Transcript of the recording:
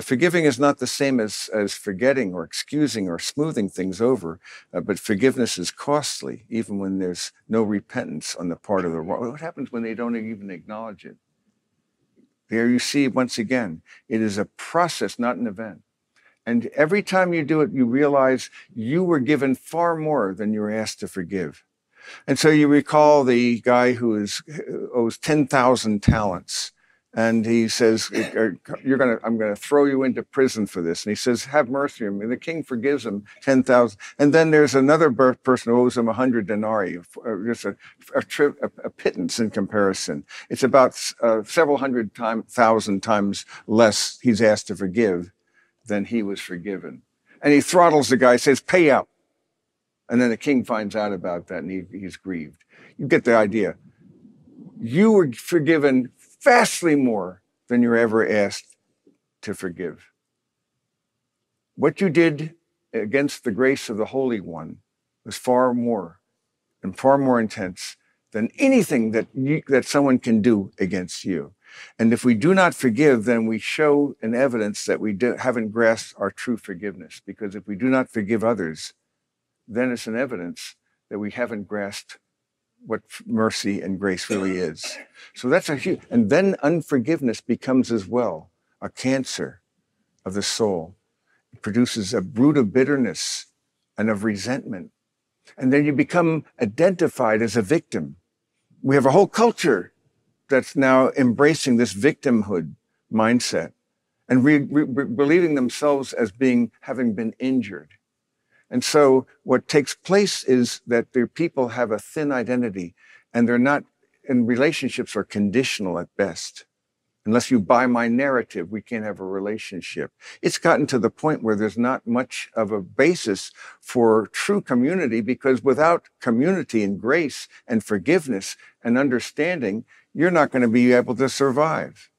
Forgiving is not the same as, as forgetting or excusing or smoothing things over, uh, but forgiveness is costly, even when there's no repentance on the part of the wrong. What happens when they don't even acknowledge it? There you see, once again, it is a process, not an event. And every time you do it, you realize you were given far more than you were asked to forgive. And so you recall the guy who is, owes 10,000 talents and he says, "You're gonna, I'm gonna throw you into prison for this." And he says, "Have mercy on me." The king forgives him ten thousand, and then there's another person who owes him a hundred denarii, just a, a, a, pittance in comparison. It's about uh, several hundred time, thousand times less he's asked to forgive than he was forgiven, and he throttles the guy, says, "Pay up," and then the king finds out about that, and he, he's grieved. You get the idea. You were forgiven vastly more than you're ever asked to forgive. What you did against the grace of the Holy One was far more and far more intense than anything that you, that someone can do against you. And if we do not forgive, then we show an evidence that we do, haven't grasped our true forgiveness. Because if we do not forgive others, then it's an evidence that we haven't grasped what mercy and grace really is. So that's a huge, and then unforgiveness becomes as well a cancer of the soul. It produces a brood of bitterness and of resentment. And then you become identified as a victim. We have a whole culture that's now embracing this victimhood mindset and re- re- believing themselves as being having been injured. And so what takes place is that their people have a thin identity and they're not, and relationships are conditional at best. Unless you buy my narrative, we can't have a relationship. It's gotten to the point where there's not much of a basis for true community because without community and grace and forgiveness and understanding, you're not going to be able to survive.